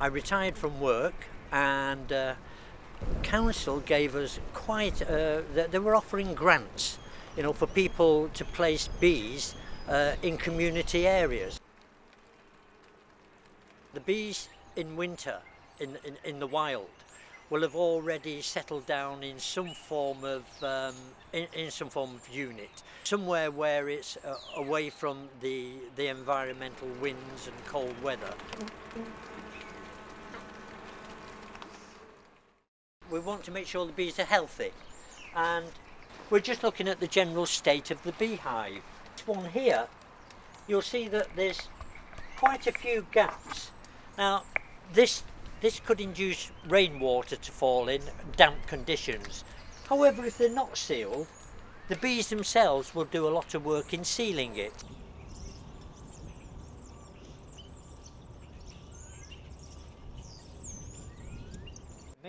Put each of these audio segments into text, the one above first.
I retired from work and uh, council gave us quite, uh, they, were offering grants, you know, for people to place bees uh, in community areas. The bees in winter in, in, in the wild will have already settled down in some form of um, in, in some form of unit somewhere where it's uh, away from the the environmental winds and cold weather we want to make sure the bees are healthy and we're just looking at the general state of the beehive this one here you'll see that there's quite a few gaps now this this could induce rainwater to fall in damp conditions. However, if they're not sealed, the bees themselves will do a lot of work in sealing it.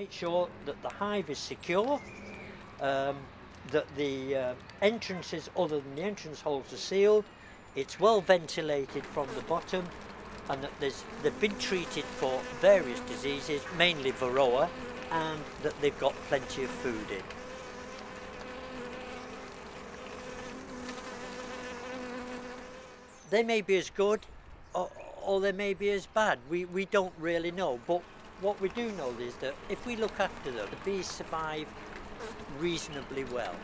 Make sure that the hive is secure, um, that the uh, entrances other than the entrance holes are sealed, it's well ventilated from the bottom and that they've been treated for various diseases, mainly varroa, and that they've got plenty of food in. They may be as good or, or they may be as bad. We, we don't really know, but what we do know is that if we look after them, the bees survive reasonably well.